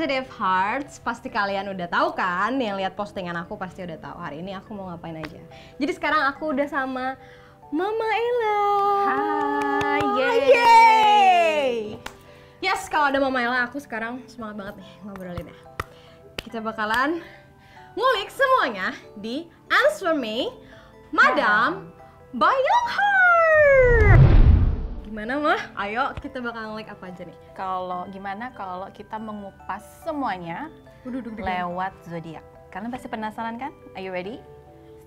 Positive Hearts, pasti kalian udah tahu kan, yang lihat postingan aku pasti udah tahu hari ini aku mau ngapain aja. Jadi sekarang aku udah sama Mama Ella. Hai, yeay. Yeay. Yes, kalau ada Mama Ella aku sekarang semangat banget nih ngobrolin ya. Kita bakalan ngulik semuanya di Answer Me, Madam Bayang Heart. Gimana mah? Ayo kita bakal ngulik apa aja nih? Kalau gimana kalau kita mengupas semuanya Waduh, deg lewat zodiak? Kalian pasti penasaran kan? Are you ready?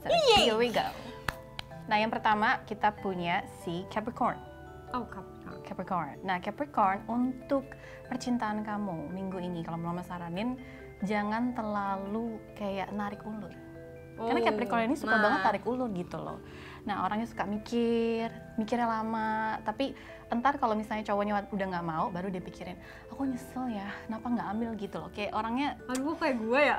So, here we go. Nah, yang pertama kita punya si Capricorn. Oh, Capricorn. Capricorn. Nah, Capricorn untuk percintaan kamu minggu ini kalau mama saranin jangan terlalu kayak narik ulur. Karena Oh, Capricorn ini suka nah. banget tarik ulur gitu loh. Nah orangnya suka mikir, mikirnya lama. Tapi entar kalau misalnya cowoknya udah nggak mau, baru dia pikirin, aku nyesel ya, kenapa nggak ambil gitu loh. Kayak orangnya Aduh, kok kayak gue ya?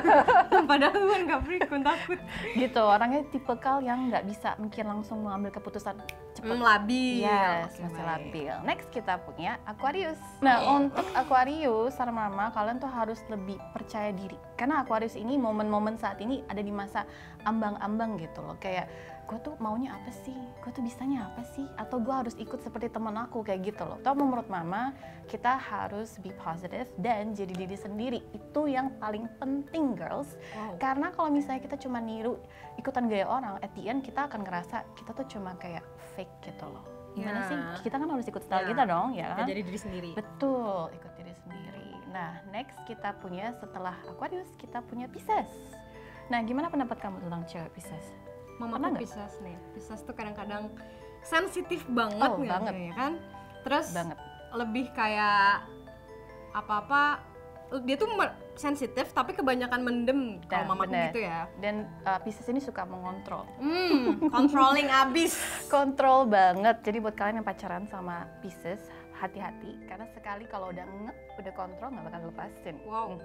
Padahal gue kan Capricorn takut. gitu, orangnya tipikal yang nggak bisa mikir langsung mengambil keputusan cepat. Hmm, labil. Yes, Oke, masih baik. labil. Next kita punya Aquarius. Nah, untuk Aquarius, saran mama, kalian tuh harus lebih percaya diri. Karena Aquarius ini momen-momen saat ini ada di masa ambang-ambang gitu loh. Kayak gue tuh maunya apa sih? Gue tuh bisanya apa sih? Atau gue harus ikut seperti teman aku kayak gitu loh. Tapi menurut mama, kita harus be positive dan jadi diri sendiri. Itu yang paling penting, girls. Wow. Karena kalau misalnya kita cuma niru ikutan gaya orang, at the end kita akan ngerasa kita tuh cuma kayak fake gitu loh. Gimana Ya. sih? Kita kan harus ikut style Ya. kita dong, ya kan? Kita jadi diri sendiri. Betul, ikut diri sendiri. Nah, next kita punya setelah Aquarius, kita punya Pisces. Nah, gimana pendapat kamu tentang cewek Pisces? Mama Pernah? Pisces nih. Pisces tuh kadang-kadang sensitif banget Oh, nih banget. ya kan. Terus Banget. lebih kayak apa-apa dia tuh sensitif tapi kebanyakan mendem kalau Nah, mamaku bener. gitu ya. Dan uh, Pisces ini suka mengontrol. Hmm, controlling abis. Kontrol banget. Jadi buat kalian yang pacaran sama Pisces, hati-hati. Karena sekali kalau udah ngek, udah kontrol nggak bakal lepasin. Wow. Hmm,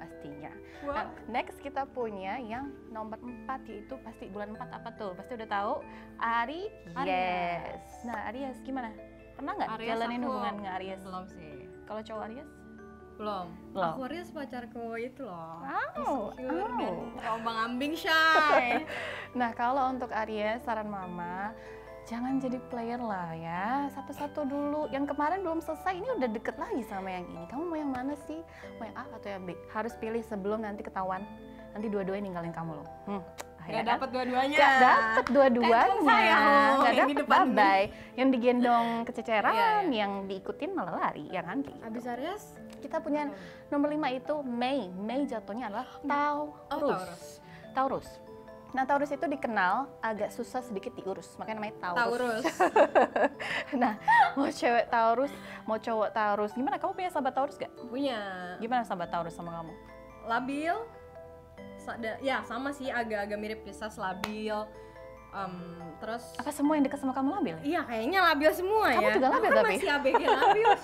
pastinya. Wow. Nah, next kita punya yang nomor 4 yaitu pasti bulan 4 apa tuh? Pasti udah tahu. Ari Aries. Yes. Nah, Aries gimana? Pernah nggak jalanin hubungan dengan Aries? Belum sih. Kalau cowok Aries? Belum. Belum. Aku Aries pacarku itu loh. Wow. Dan Oh. terombang ambing shy. Nah, kalau untuk Aries, saran mama, jangan jadi player lah ya. Satu-satu dulu. Yang kemarin belum selesai, ini udah deket lagi sama yang ini. Kamu mau yang mana sih? Mau yang A atau yang B? Harus pilih sebelum nanti ketahuan. Nanti dua-duanya ninggalin kamu loh. Hmm. Gak akhirnya kan? dapet dua-duanya. Gak dapet dua-duanya. Gak nih. bye-bye. Yang digendong kececeran, Iya, iya. yang diikutin malah lari, ya kan? Kayak gitu. Abis Aries? Kita punya nomor lima itu Mei. Mei jatuhnya adalah Taurus. Oh, Taurus. Taurus. Nah, Taurus itu dikenal agak susah sedikit diurus, makanya namanya Taurus. Taurus. Nah, mau cewek Taurus, mau cowok Taurus, gimana? Kamu punya sahabat Taurus gak? Punya Gimana sahabat Taurus sama kamu? labil. Ya sama sih agak-agak mirip Pisces labil. Em, terus Apa semua yang dekat sama kamu labil? ya? Iya kayaknya labil semua Kamu ya. juga labil kan tapi? masih ABG labil.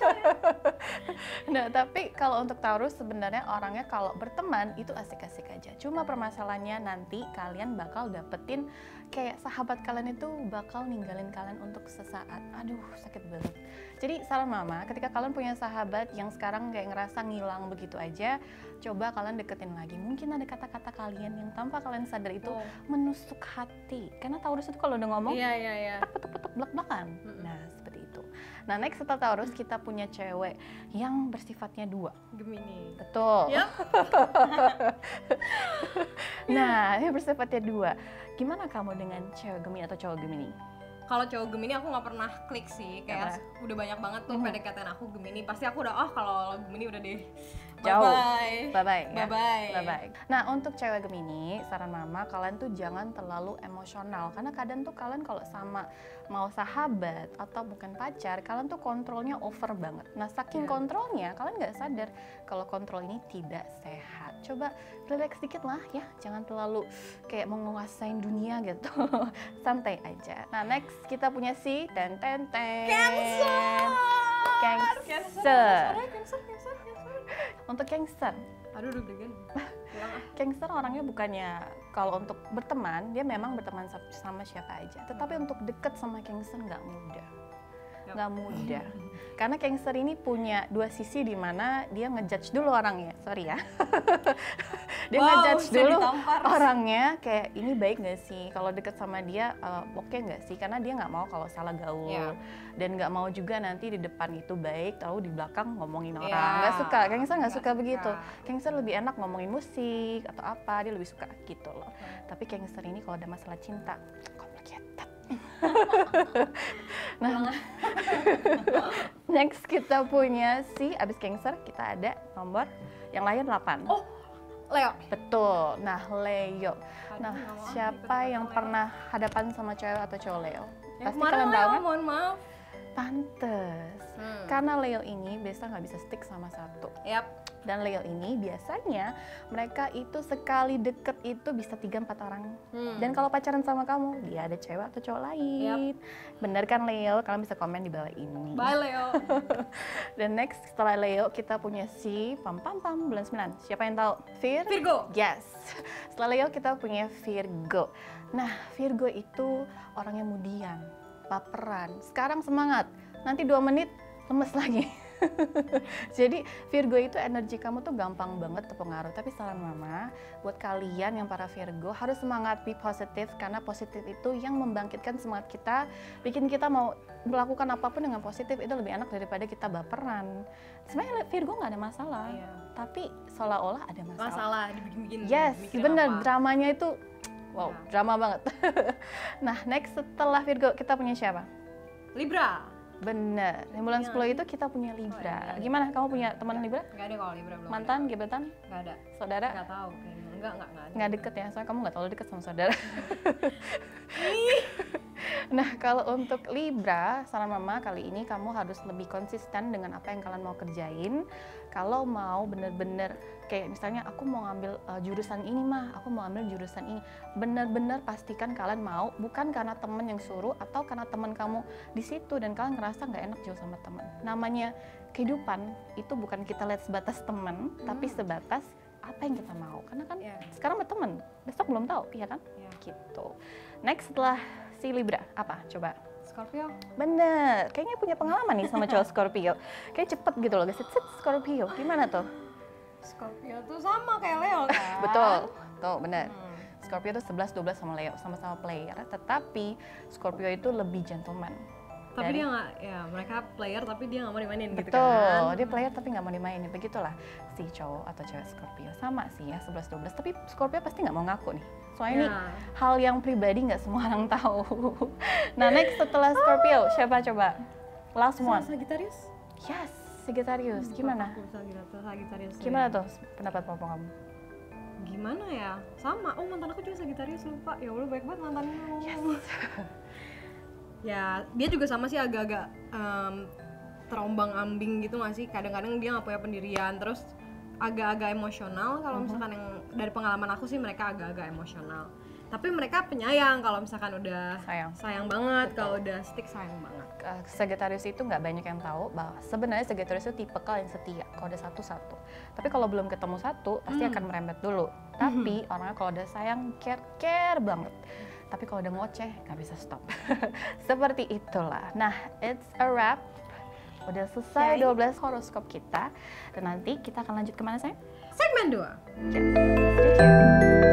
Nah, tapi kalau untuk Taurus sebenarnya orangnya kalau berteman itu asik-asik aja. Cuma permasalahannya nanti kalian bakal dapetin kayak sahabat kalian itu bakal ninggalin kalian untuk sesaat. Aduh, sakit banget. Jadi saran mama, ketika kalian punya sahabat yang sekarang kayak ngerasa ngilang begitu aja, coba kalian deketin lagi. Mungkin ada kata-kata kalian yang tanpa kalian sadar itu Oh. menusuk hati. Karena Taurus itu kalau udah ngomong Iya iya iya. petuk-petuk belak-belakan. Mm-mm. Nah, seperti itu. Nah, next setelah Taurus kita punya cewek yang bersifatnya dua. Gemini. Betul. Yap. Nah, ini bersifatnya dua. Gimana kamu dengan cewek Gemini atau cowok Gemini? Kalau cowok Gemini aku nggak pernah klik sih, kayak udah banyak banget tuh Mhm. PDKT aku Gemini. Pasti aku udah oh kalau Gemini udah deh. Jauh. Bye Bye bye. bye. Bye Bye bye. Nah, untuk cewek Gemini, saran mama kalian tuh jangan terlalu emosional karena kadang tuh kalian kalau sama mau sahabat atau bukan pacar, kalian tuh kontrolnya over banget. Nah, saking Iya. kontrolnya kalian nggak sadar kalau kontrol ini tidak sehat. Coba relax dikit lah ya, jangan terlalu kayak mau menguasain dunia gitu. Santai aja. Nah, next kita punya si ten ten ten. Cancer. Cancer, Cancer, Cancer. Untuk Cancer, Aduh deg-degan. Ah. Gangster orangnya bukannya kalau untuk berteman dia memang berteman sa- sama siapa aja, tetapi untuk deket sama gangster nggak mudah. Nggak mudah. Karena Cancer ini punya dua sisi di mana dia ngejudge dulu orangnya, sorry ya. dia Wow, ngejudge dulu ditampar. orangnya kayak ini baik nggak sih? Kalau deket sama dia uh, oke nggak sih? Karena dia nggak mau kalau salah gaul Iya. dan nggak mau juga nanti di depan itu baik, tahu di belakang ngomongin orang. Iya. Nggak suka, Cancer nggak suka suka. begitu. Cancer lebih enak ngomongin musik atau apa, dia lebih suka gitu loh. Tapi Cancer ini kalau ada masalah cinta, complicated. nah, next kita punya si abis Cancer kita ada nomor yang lain 8. Oh, Leo. Betul. Nah, Leo. Nah, Aduh, ah, siapa yang Leo. pernah hadapan sama cewek atau cowok Leo? Yang Pasti kalian tahu kan? mohon maaf. Pantes. Hmm. Karena Leo ini biasa nggak bisa stick sama satu. Yap. Dan Leo ini biasanya mereka itu sekali deket itu bisa 3-4 orang. Hmm. Dan kalau pacaran sama kamu, dia ada cewek atau cowok lain. Bener kan Leo? Kalian bisa komen di bawah ini. Bye Leo. Dan next setelah Leo kita punya si Pam Pam Pam bulan 9. Siapa yang tahu? Vir? Virgo. Yes. Setelah Leo kita punya Virgo. Nah, Virgo itu orangnya mudian, baperan. Sekarang semangat, nanti dua menit lemes lagi. Jadi Virgo itu energi kamu tuh gampang banget terpengaruh. Tapi saran mama, buat kalian yang para Virgo harus semangat be positif karena positif itu yang membangkitkan semangat kita, bikin kita mau melakukan apa pun dengan positif itu lebih enak daripada kita baperan. Sebenarnya Virgo nggak ada masalah, Iya. tapi seolah-olah ada masalah. Masalah dibikin-bikin. Yes, bener apa. dramanya itu wow, Ya. drama banget. nah, next setelah Virgo kita punya siapa? Libra. Bener, di bulan Iya 10 itu kita punya Libra. iya. Gimana? Kamu punya teman Libra? Enggak ada kalau Libra belum. Mantan, gebetan, ada. Nggak ada. saudara? Enggak tahu. Enggak, enggak, enggak ada. Nggak deket ya, soalnya kamu nggak terlalu deket sama saudara. Nah, kalau untuk Libra, saran mama kali ini kamu harus lebih konsisten dengan apa yang kalian mau kerjain. Kalau mau bener-bener kayak misalnya aku mau ngambil uh, jurusan ini mah, aku mau ambil jurusan ini. Bener-bener pastikan kalian mau, bukan karena temen yang suruh atau karena teman kamu di situ dan kalian ngerasa nggak enak jauh sama teman. Namanya kehidupan itu bukan kita lihat sebatas teman, tapi sebatas apa yang kita mau. Karena kan Iya. sekarang berteman, besok belum tahu, iya kan? Iya. Gitu. Next setelah si Libra, apa? Coba. Scorpio. Bener, kayaknya punya pengalaman nih sama cowok Scorpio. Kayak cepet gitu loh, set Scorpio. Gimana tuh? Scorpio tuh sama kayak Leo kan? Betul, tuh bener. Hmm. Scorpio tuh 11-12 sama Leo, sama-sama player. Tetapi Scorpio itu lebih gentleman. Tapi Dari- dia nggak, ya mereka player tapi dia nggak mau dimainin gitu Betul, kan? dia player tapi nggak mau dimainin. Begitulah si cowok atau cewek Scorpio. Sama sih ya, 11-12. Tapi Scorpio pasti nggak mau ngaku nih. Soalnya ini Ya. hal yang pribadi nggak semua orang tahu. nah next setelah Scorpio siapa coba? Last one. Sagittarius? Yes, Sagittarius. Gimana? Aku Sagittarius. Gimana tuh pendapat papa kamu? Gimana ya? Sama. Oh mantan aku juga Sagittarius lupa. Ya Allah baik banget mantannya. ngomong. ya dia juga sama sih agak-agak em, terombang ambing gitu nggak sih? Kadang-kadang dia nggak punya pendirian. Terus agak-agak emosional. Kalau misalkan yang dari pengalaman aku sih mereka agak-agak emosional. Tapi mereka penyayang kalau misalkan udah Sayang. sayang banget. Kalau udah stick sayang banget. Uh, Sagittarius itu nggak banyak yang tahu bahwa sebenarnya Sagittarius itu tipe yang setia kalau ada satu-satu. Tapi kalau belum ketemu satu pasti Hmm. akan merembet dulu. Tapi orangnya kalau udah sayang care care banget. Tapi kalau udah ngoceh nggak bisa stop. Seperti itulah. Nah, it's a wrap. Udah selesai Yay. 12 horoskop kita dan nanti kita akan lanjut ke mana saya? Segmen 2. Yes.